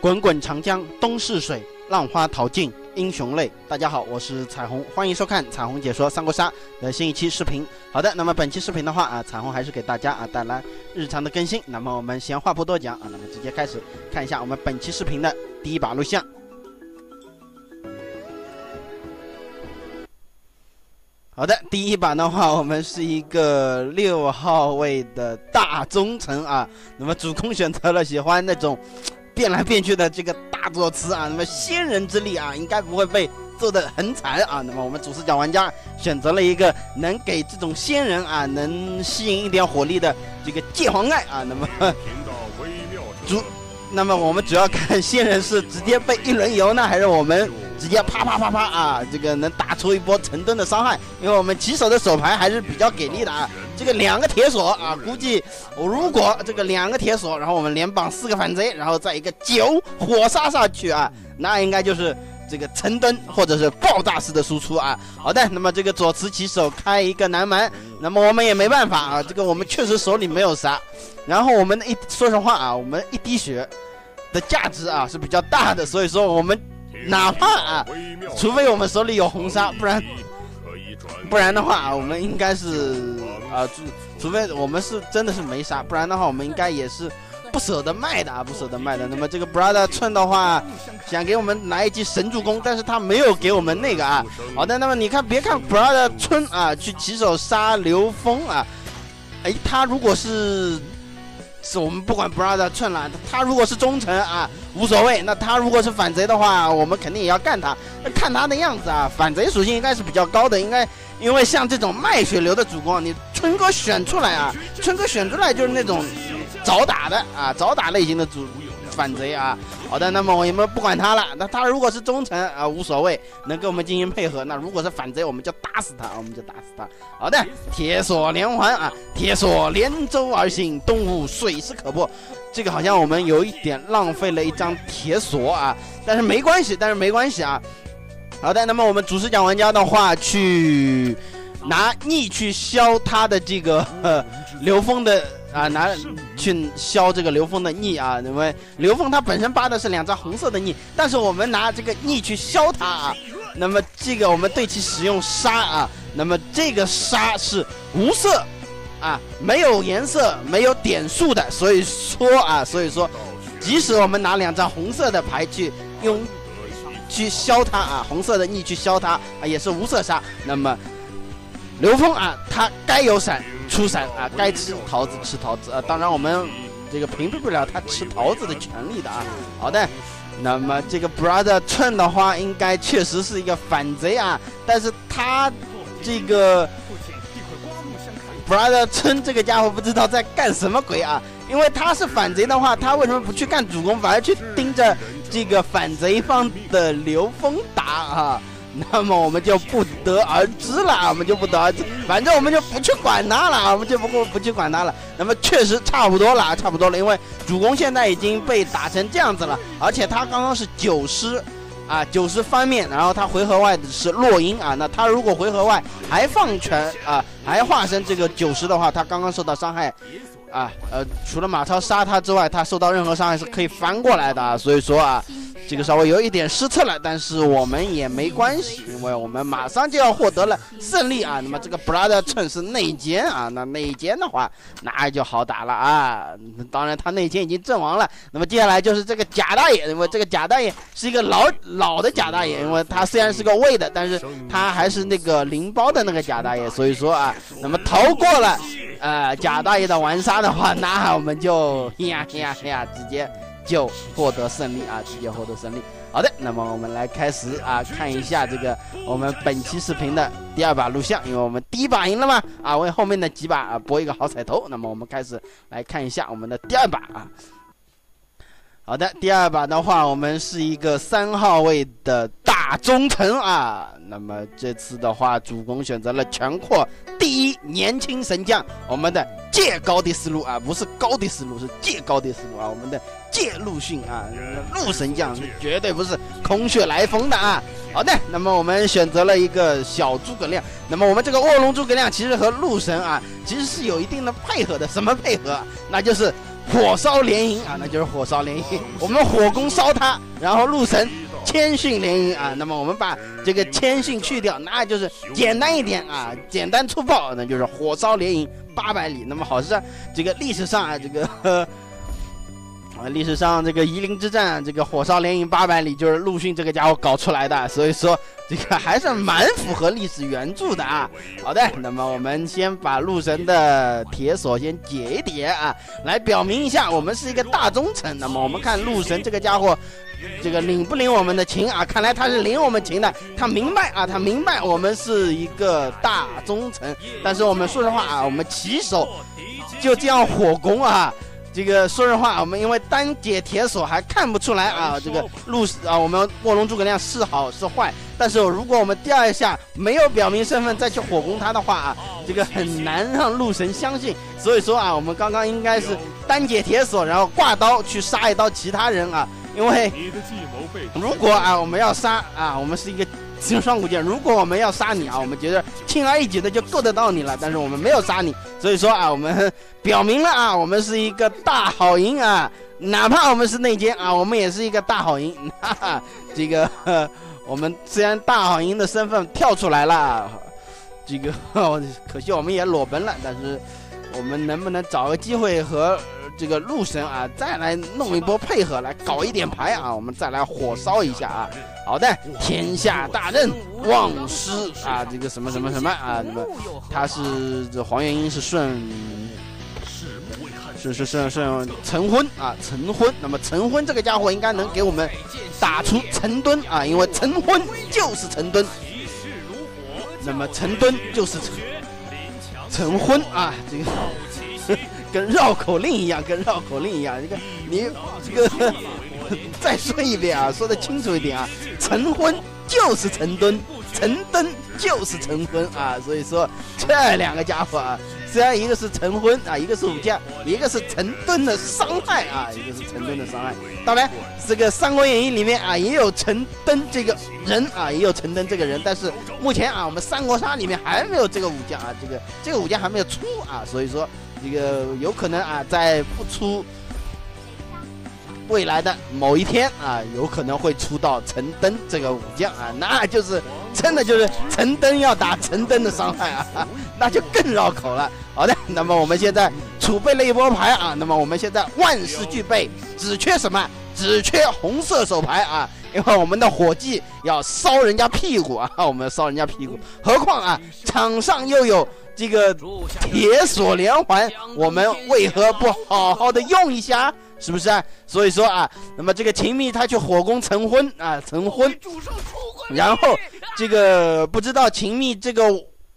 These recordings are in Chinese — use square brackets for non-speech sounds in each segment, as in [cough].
滚滚长江东逝水，浪花淘尽英雄泪。大家好，我是彩虹，欢迎收看彩虹解说三国杀的新一期视频。好的，那么本期视频的话啊，彩虹还是给大家啊带来日常的更新。那么我们闲话不多讲啊，那么直接开始看一下我们本期视频的第一把录像。好的，第一把的话，我们是一个六号位的大忠臣啊。那么主控选择了喜欢那种变来变去的这个大作词啊。那么仙人之力啊，应该不会被揍得很惨啊。那么我们主视角玩家选择了一个能给这种仙人啊，能吸引一点火力的这个界皇盖啊。那么 [laughs] 主，那么我们主要看仙人是直接被一轮游呢，还是我们？直接啪啪啪啪啊！这个能打出一波成吨的伤害，因为我们骑手的手牌还是比较给力的啊。这个两个铁锁啊，估计如果这个两个铁锁，然后我们连绑四个反贼，然后再一个九火杀上去啊，[laughs] 那应该就是这个成吨或者是爆炸式的输出啊。好的，那么这个左慈骑手开一个南蛮，那么我们也没办法啊，这个我们确实手里没有啥，然后我们一说实话啊，我们一滴血的价值啊是比较大的，所以说我们。哪怕啊，除非我们手里有红杀，不然，不然的话，我们应该是啊，除除非我们是真的是没杀，不然的话，我们应该也是不舍得卖的啊，不舍得卖的。那么这个 brother 寸的话，想给我们来一记神助攻，但是他没有给我们那个啊。好的，那么你看，别看 brother 寸啊，去起手杀刘峰啊，哎，他如果是。是我们不管 brother 寸了，他如果是忠臣啊，无所谓。那他如果是反贼的话，我们肯定也要干他。看他的样子啊，反贼属性应该是比较高的，应该因为像这种卖血流的主公，你春哥选出来啊，春哥选出来就是那种早打的啊，早打类型的主。反贼啊，好的，那么我们不管他了。那他如果是忠臣啊，无所谓，能跟我们进行配合。那如果是反贼，我们就打死他，我们就打死他。好的，铁锁连环啊，铁锁连舟而行，东吴水势可破。这个好像我们有一点浪费了一张铁锁啊，但是没关系，但是没关系啊。好的，那么我们主视角玩家的话，去拿逆去削他的这个刘峰的。啊，拿去消这个刘峰的逆啊，因为刘峰他本身扒的是两张红色的逆，但是我们拿这个逆去消他啊，那么这个我们对其使用杀啊，那么这个杀是无色啊，没有颜色，没有点数的，所以说啊，所以说，即使我们拿两张红色的牌去用去消他啊，红色的逆去消他啊，也是无色杀。那么刘峰啊，他该有闪。出闪啊！该吃桃子吃桃子啊！当然我们这个屏蔽不了他吃桃子的权利的啊。好的，那么这个 brother 寸的话，应该确实是一个反贼啊。但是他这个 brother 寸这个家伙不知道在干什么鬼啊！因为他是反贼的话，他为什么不去干主攻，反而去盯着这个反贼方的刘峰打啊？[laughs] 那么我们就不得而知了，我们就不得而知，反正我们就不去管他了，我们就不过不去管他了。那么确实差不多了，差不多了，因为主公现在已经被打成这样子了，而且他刚刚是九十，啊九十翻面，然后他回合外的是落英啊，那他如果回合外还放权啊，还化身这个九十的话，他刚刚受到伤害。啊，呃，除了马超杀他之外，他受到任何伤害是可以翻过来的啊，所以说啊，这个稍微有一点失策了，但是我们也没关系，因为我们马上就要获得了胜利啊。那么这个 brother 趁是内奸啊，那内奸的话，那就好打了啊。当然他内奸已经阵亡了，那么接下来就是这个贾大爷，因为这个贾大爷是一个老老的贾大爷，因为他虽然是个魏的，但是他还是那个灵包的那个贾大爷，所以说啊，那么逃过了。呃，贾大爷的玩杀的话，那我们就呀呀呀，直接就获得胜利啊，直接获得胜利。好的，那么我们来开始啊，看一下这个我们本期视频的第二把录像，因为我们第一把赢了嘛，啊，为后面的几把啊博一个好彩头。那么我们开始来看一下我们的第二把啊。好的，第二把的话，我们是一个三号位的大忠臣啊。那么这次的话，主公选择了全扩第一年轻神将，我们的借高迪思路啊，不是高迪思路，是借高迪思路啊。我们的借陆逊啊，陆神将绝对不是空穴来风的啊。好的，那么我们选择了一个小诸葛亮。那么我们这个卧龙诸葛亮其实和陆神啊，其实是有一定的配合的。什么配合？那就是。火烧连营啊，那就是火烧连营。我们火攻烧他，然后陆神谦逊连营啊。那么我们把这个谦逊去掉，那就是简单一点啊，简单粗暴，那就是火烧连营八百里。那么好是这个历史上啊，这个。啊，历史上这个夷陵之战，这个火烧连营八百里，就是陆逊这个家伙搞出来的，所以说这个 [laughs] 还是蛮符合历史原著的啊。好的，那么我们先把陆神的铁锁先解一解啊，来表明一下我们是一个大忠臣。那么我们看陆神这个家伙，这个领不领我们的情啊？看来他是领我们情的，他明白啊，他明白我们是一个大忠臣。但是我们说实话啊，我们起手就这样火攻啊。这个说实话，我们因为单解铁锁还看不出来啊，这个陆啊，我们卧龙诸葛亮是好是坏。但是如果我们第二下没有表明身份再去火攻他的话啊，这个很难让陆神相信。所以说啊，我们刚刚应该是单解铁锁，然后挂刀去杀一刀其他人啊。因为如果啊，我们要杀啊，我们是一个。使用双股剑，如果我们要杀你啊，我们觉得轻而易举的就够得到你了。但是我们没有杀你，所以说啊，我们表明了啊，我们是一个大好营啊，[laughs] 哪怕我们是内奸啊，我们也是一个大好营。哈哈，这个我们虽然大好营的身份跳出来了，这个 [laughs] 可惜我们也裸奔了。但是我们能不能找个机会和？这个陆神啊，再来弄一波配合，来搞一点牌啊，我们再来火烧一下啊。好的，天下大任，望师啊，这个什么什么什么啊，那么他是这黄元英是顺，是是是是陈昏啊，陈昏。那么陈昏这个家伙应该能给我们打出陈敦啊，因为陈昏就是陈敦。那么陈敦就是陈陈昏啊，这个。跟绕口令一样，跟绕口令一样。这个你这个再说一遍啊，说的清楚一点啊。陈婚就是陈敦，陈敦就是陈婚啊。所以说这两个家伙啊，虽然一个是陈婚啊，一个是武将，一个是陈敦的伤害啊，一个是陈敦的伤害。当然，这个《三国演义》里面啊，也有陈登这个人啊，也有陈登这个人。但是目前啊，我们三国杀里面还没有这个武将啊，这个这个武将还没有出啊，所以说。这个有可能啊，在不出未来的某一天啊，有可能会出到陈登这个武将啊，那就是真的就是陈登要打陈登的伤害啊，那就更绕口了。好的，那么我们现在储备了一波牌啊，那么我们现在万事俱备，只缺什么？只缺红色手牌啊，因为我们的火计要烧人家屁股啊，我们烧人家屁股，何况啊，场上又有。这个铁锁连环，我们为何不好好的用一下？是不是啊？所以说啊，那么这个秦密他去火攻成婚啊，成婚，然后这个不知道秦密这个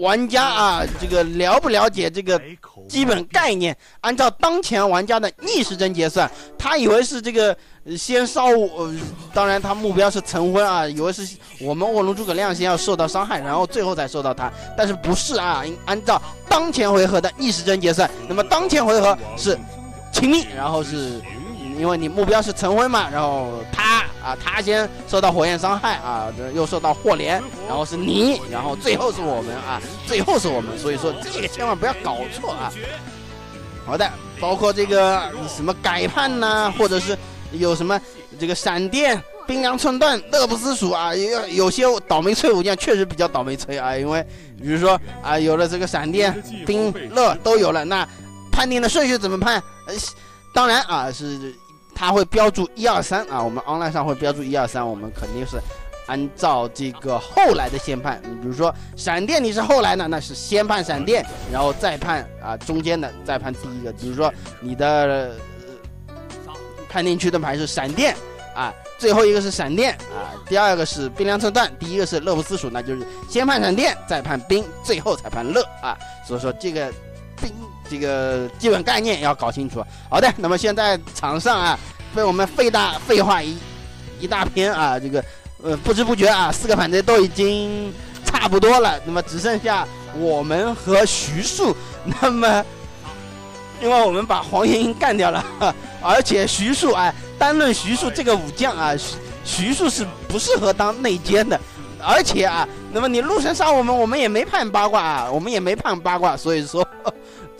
玩家啊，这个了不了解这个基本概念？按照当前玩家的逆时针结算，他以为是这个。先烧我，当然他目标是成婚啊，以为是我们卧龙诸葛亮先要受到伤害，然后最后再受到他，但是不是啊？按照当前回合的逆时针结算，那么当前回合是亲密，然后是因为你目标是成婚嘛，然后他啊他先受到火焰伤害啊，又受到祸连，然后是你，然后最后是我们啊，最后是我们，所以说这个千万不要搞错啊。好的，包括这个什么改判呐，或者是。有什么这个闪电、冰凉寸断、乐不思蜀啊？有有些倒霉催武将确实比较倒霉催啊，因为比如说啊，有了这个闪电、冰乐都有了，那判定的顺序怎么判？当然啊，是他会标注一二三啊，我们 online 上会标注一二三，我们肯定是按照这个后来的先判。你比如说闪电你是后来的，那是先判闪电，然后再判啊中间的，再判第一个。比如说你的。判定区的牌是闪电啊，最后一个是闪电啊，第二个是冰凉寸断，第一个是乐不思蜀，那就是先判闪电，再判冰，最后才判乐啊。所以说这个冰这个基本概念要搞清楚。好的，那么现在场上啊，被我们废大废话一一大篇啊，这个呃不知不觉啊，四个反贼都已经差不多了，那么只剩下我们和徐庶，那么。因为我们把黄元英干掉了，而且徐庶啊，单论徐庶这个武将啊，徐徐庶是不适合当内奸的，而且啊，那么你陆神杀我们，我们也没判八卦啊，我们也没判八卦，所以说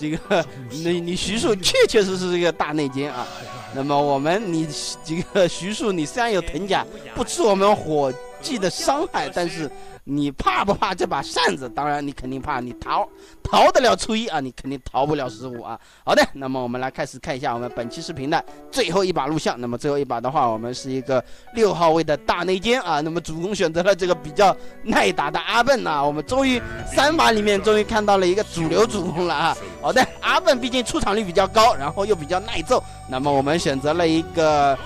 这个你你徐庶确确实实是一个大内奸啊。那么我们你这个徐庶，你虽然有藤甲，不吃我们火计的伤害，但是。你怕不怕这把扇子？当然，你肯定怕。你逃逃得了初一啊，你肯定逃不了十五啊。好的，那么我们来开始看一下我们本期视频的最后一把录像。那么最后一把的话，我们是一个六号位的大内奸啊。那么主攻选择了这个比较耐打的阿笨啊。我们终于三把里面终于看到了一个主流主攻了啊。好的，阿笨毕竟出场率比较高，然后又比较耐揍。那么我们选择了一个。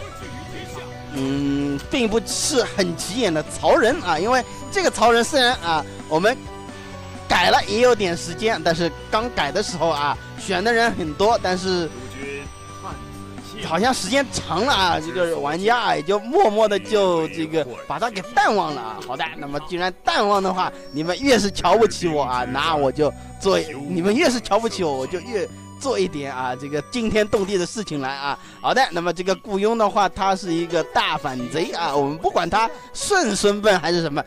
嗯，并不是很起眼的曹仁啊，因为这个曹仁虽然啊，我们改了也有点时间，但是刚改的时候啊，选的人很多，但是好像时间长了啊，这个玩家啊也就默默的就这个把他给淡忘了啊。好的，那么既然淡忘的话，你们越是瞧不起我啊，那我就做；你们越是瞧不起我，我就越。做一点啊，这个惊天动地的事情来啊！好的，那么这个雇佣的话，他是一个大反贼啊。我们不管他顺孙膑还是什么，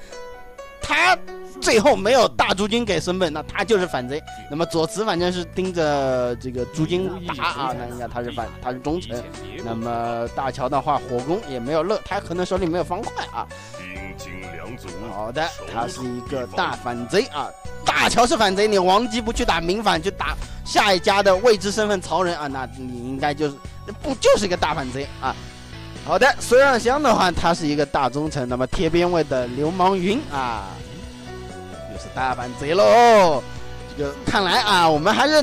他最后没有大朱军给孙膑，那他就是反贼。那么左慈反正是盯着这个朱军打啊，那应该他是反，他是忠臣。那么大乔的话，火攻也没有乐，他可能手里没有方块啊。好的，他是一个大反贼啊。大乔是反贼，你王姬不去打明反，去打下一家的未知身份曹仁啊，那你应该就是不就是一个大反贼啊？好的，孙尚香的话，他是一个大忠臣，那么贴边位的流氓云啊，又是大反贼喽。这个看来啊，我们还是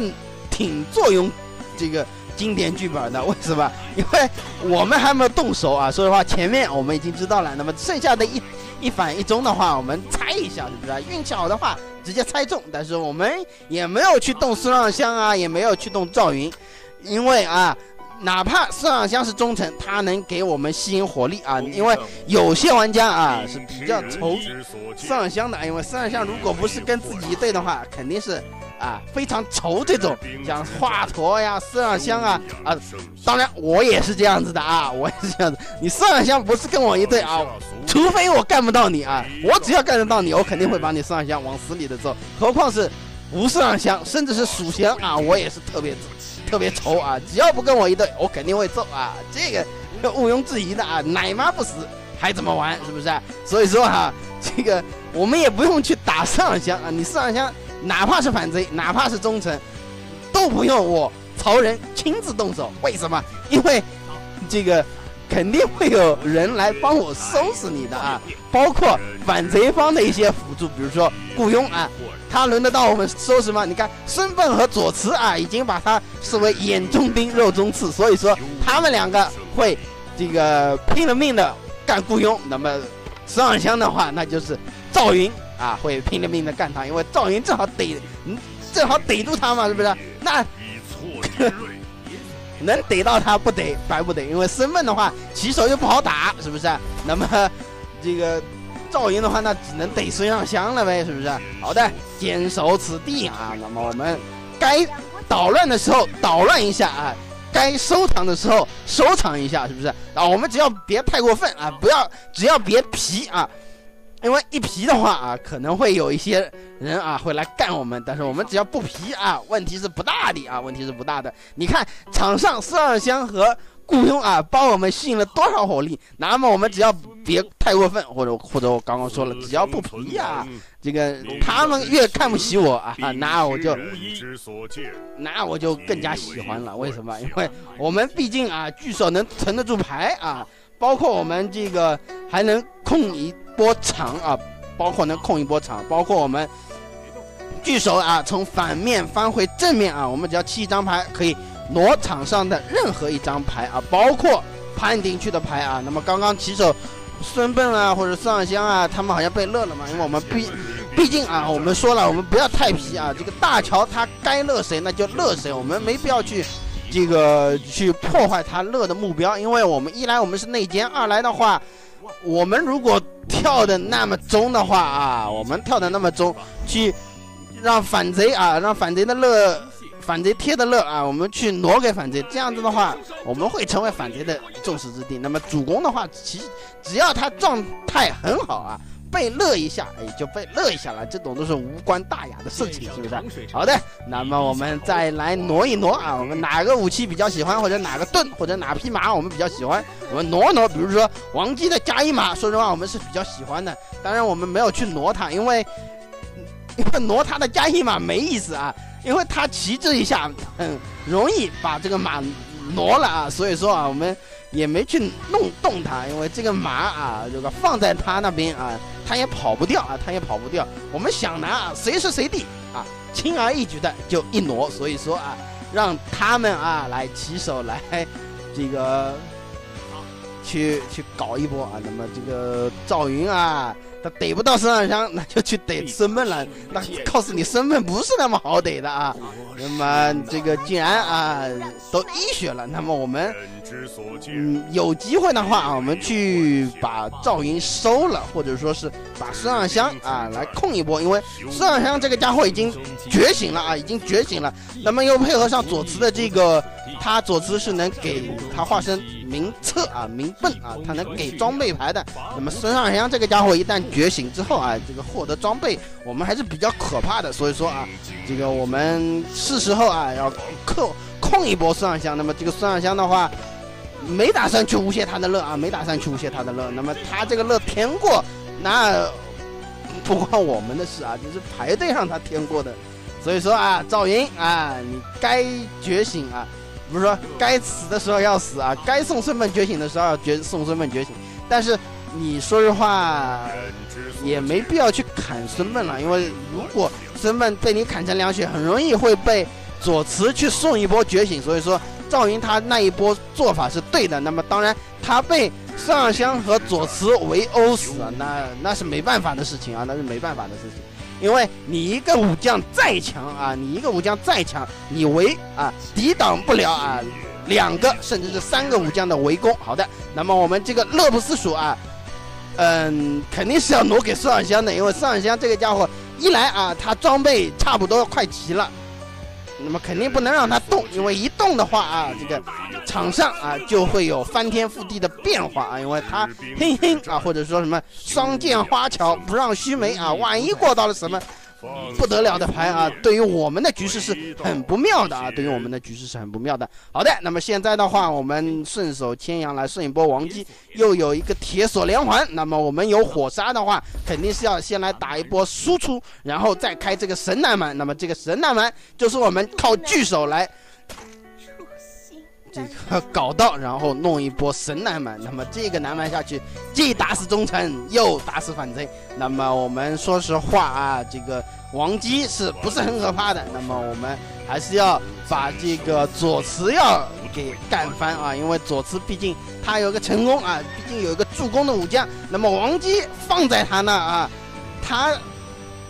挺坐拥这个经典剧本的。为什么？因为我们还没有动手啊。说实话，前面我们已经知道了，那么剩下的一一反一中的话，我们猜一下，是不是？运气好的话。直接猜中，但是我们也没有去动孙尚香啊，也没有去动赵云，因为啊，哪怕孙尚香是忠臣，他能给我们吸引火力啊，因为有些玩家啊是比较愁孙尚香的，因为孙尚香如果不是跟自己一队的话，肯定是。啊，非常愁这种像华佗呀、孙尚香啊啊，当然我也是这样子的啊，我也是这样子。你孙尚香不是跟我一队啊，除非我干不到你啊，我只要干得到你，我肯定会把你孙尚香往死里的揍。何况是无孙尚香，甚至是蜀香啊，我也是特别特别愁啊，只要不跟我一队，我肯定会揍啊，这个 [laughs] 毋庸置疑的啊，奶妈不死还怎么玩，是不是？所以说哈，这个我们也不用去打孙尚香啊，你孙尚香。哪怕是反贼，哪怕是忠臣，都不用我曹仁亲自动手。为什么？因为这个肯定会有人来帮我收拾你的啊！[laughs] 包括反贼方的一些辅助，比如说雇佣啊，他轮得到我们收拾吗？你看孙膑和左慈啊，已经把他视为眼中钉、肉中刺，所以说他们两个会这个拼了命的干雇佣。那么孙尚香的话，那就是赵云。啊，会拼了命的干他，因为赵云正好逮，嗯，正好逮住他嘛，是不是？那 [laughs] 能逮到他不逮白不逮，因为孙膑的话起手又不好打，是不是？那么这个赵云的话，那只能逮孙尚香了呗，是不是？好的，坚守此地啊。那么我们该捣乱的时候捣乱一下啊，该收藏的时候收藏一下，是不是？啊，我们只要别太过分啊，不要，只要别皮啊。因为一皮的话啊，可能会有一些人啊会来干我们，但是我们只要不皮啊，问题是不大的啊，问题是不大的。你看场上孙二香和雇佣啊，帮我们吸引了多少火力？那么我们只要别 [laughs] 太过分，或者或者我刚刚说了，只要不皮啊，这个他们越看不起我啊，那我就那我就更加喜欢了。为什么？因为我们毕竟啊，据说能存得住牌啊。包括我们这个还能控一波场啊，包括能控一波场，包括我们聚手啊，从反面翻回正面啊，我们只要弃一张牌，可以挪场上的任何一张牌啊，包括判定区的牌啊。那么刚刚起手孙膑啊，或者孙尚香啊，他们好像被乐了嘛，因为我们毕毕竟啊，我们说了，我们不要太皮啊，这个大乔他该乐谁那就乐谁，我们没必要去。这个去破坏他乐的目标，因为我们一来我们是内奸，二来的话，我们如果跳的那么中的话啊，我们跳的那么中，去让反贼啊，让反贼的乐，反贼贴的乐啊，我们去挪给反贼，这样子的话，我们会成为反贼的众矢之的。那么主攻的话，其只要他状态很好啊。被乐一下，哎，就被乐一下了，这种都是无关大雅的事情，是不是？好的，那么我们再来挪一挪啊，我们哪个武器比较喜欢，或者哪个盾，或者哪匹马我们比较喜欢，我们挪挪。比如说王姬的加一马，说实话我们是比较喜欢的，当然我们没有去挪它，因为因为挪它的加一马没意思啊，因为它骑这一下很容易把这个马挪了啊，所以说啊我们。也没去弄动它，因为这个马啊，这个放在他那边啊，他也跑不掉啊，他也跑不掉。我们想拿啊，随时随地啊，轻而易举的就一挪。所以说啊，让他们啊来起手来，这个去去搞一波啊。那么这个赵云啊。他逮不到孙尚香，那就去逮孙膑了。那告诉你，孙膑不是那么好逮的啊。那么这个既然啊都一血了，那么我们嗯有机会的话啊，我们去把赵云收了，或者说是把孙尚香啊来控一波。因为孙尚香这个家伙已经觉醒了啊，已经觉醒了。那么又配合上左慈的这个，他左慈是能给他化身名策啊名笨啊，他能给装备牌的。那么孙尚香这个家伙一旦觉醒之后啊，这个获得装备我们还是比较可怕的，所以说啊，这个我们是时候啊要控控一波孙尚香。那么这个孙尚香的话，没打算去诬陷他的乐啊，没打算去诬陷他的乐。那么他这个乐填过，那不关我们的事啊，就是排队让他填过的。所以说啊，赵云啊，你该觉醒啊，不是说该死的时候要死啊，该送孙膑觉醒的时候要觉送孙膑觉醒，但是。你说实话，也没必要去砍孙膑了，因为如果孙膑被你砍成两血，很容易会被左慈去送一波觉醒。所以说赵云他那一波做法是对的。那么当然他被孙尚香和左慈围殴死，那那是没办法的事情啊，那是没办法的事情。因为你一个武将再强啊，你一个武将再强，你围啊抵挡不了啊两个甚至是三个武将的围攻。好的，那么我们这个乐不思蜀啊。嗯，肯定是要挪给孙尚香的，因为孙尚香这个家伙一来啊，他装备差不多快齐了，那么肯定不能让他动，因为一动的话啊，这个场上啊就会有翻天覆地的变化啊，因为他嘿嘿啊，或者说什么双剑花巧不让须眉啊，万一过到了什么。不得了的牌啊！对于我们的局势是很不妙的啊！对于我们的局势是很不妙的。好的，那么现在的话，我们顺手牵羊来顺一波王姬，又有一个铁锁连环。那么我们有火杀的话，肯定是要先来打一波输出，然后再开这个神南门。那么这个神南门就是我们靠聚手来。这个 [laughs] 搞到，然后弄一波神南蛮，那么这个南蛮下去，既打死忠臣，又打死反贼。那么我们说实话啊，这个王姬是不是很可怕的？那么我们还是要把这个左慈要给干翻啊，因为左慈毕竟他有个成功啊，毕竟有一个助攻的武将。那么王姬放在他那啊，他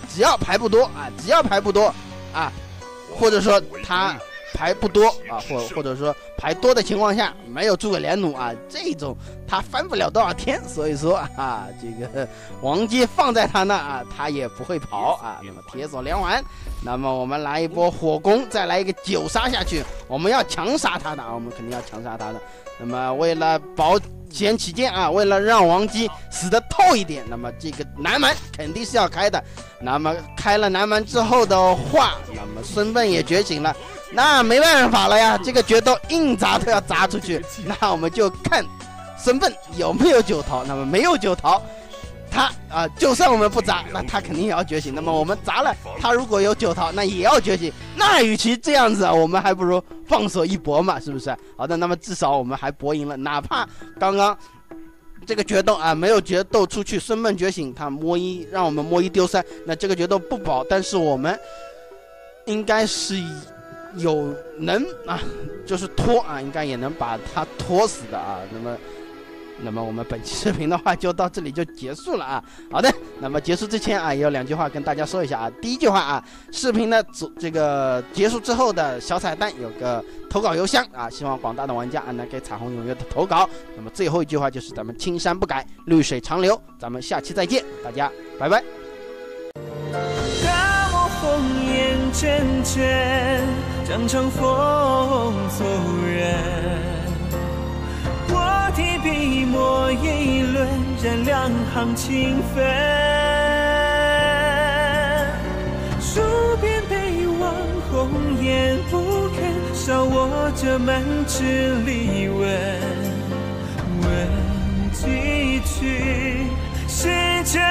只要牌不多啊，只要牌不多啊，或者说他。牌不多啊，或或者说牌多的情况下，没有诸葛连弩啊，这种他翻不了多少天，所以说 [laughs] 啊，这个王姬放在他那啊，他也不会跑啊。那么铁索连环，那么我们来一波火攻，再来一个九杀下去，我们要强杀他的啊，我们肯定要强杀他的。那么为了保险起见啊，为了让王姬死得透一点，那么这个南门肯定是要开的。那么开了南门之后的话，那么孙膑也觉醒了。那没办法了呀，这个决斗硬砸都要砸出去。那我们就看孙膑有没有九桃。那么没有九桃，他啊，就算我们不砸，那他肯定也要觉醒。那么我们砸了，他如果有九桃，那也要觉醒。那与其这样子啊，我们还不如放手一搏嘛，是不是？好的，那么至少我们还搏赢了。哪怕刚刚这个决斗啊没有决斗出去，孙膑觉醒，他摸一让我们摸一丢三，那这个决斗不保。但是我们应该是以。有能啊，就是拖啊，应该也能把他拖死的啊。那么，那么我们本期视频的话就到这里就结束了啊。好的，那么结束之前啊，有两句话跟大家说一下啊。第一句话啊，视频的组这个结束之后的小彩蛋有个投稿邮箱啊，希望广大的玩家啊能给彩虹踊跃的投稿。那么最后一句话就是咱们青山不改，绿水长流。咱们下期再见，大家拜拜。将长风走人。我提笔墨一轮，染两行情分。戍边北望，红颜不肯笑我这满纸离文。问几句，谁真？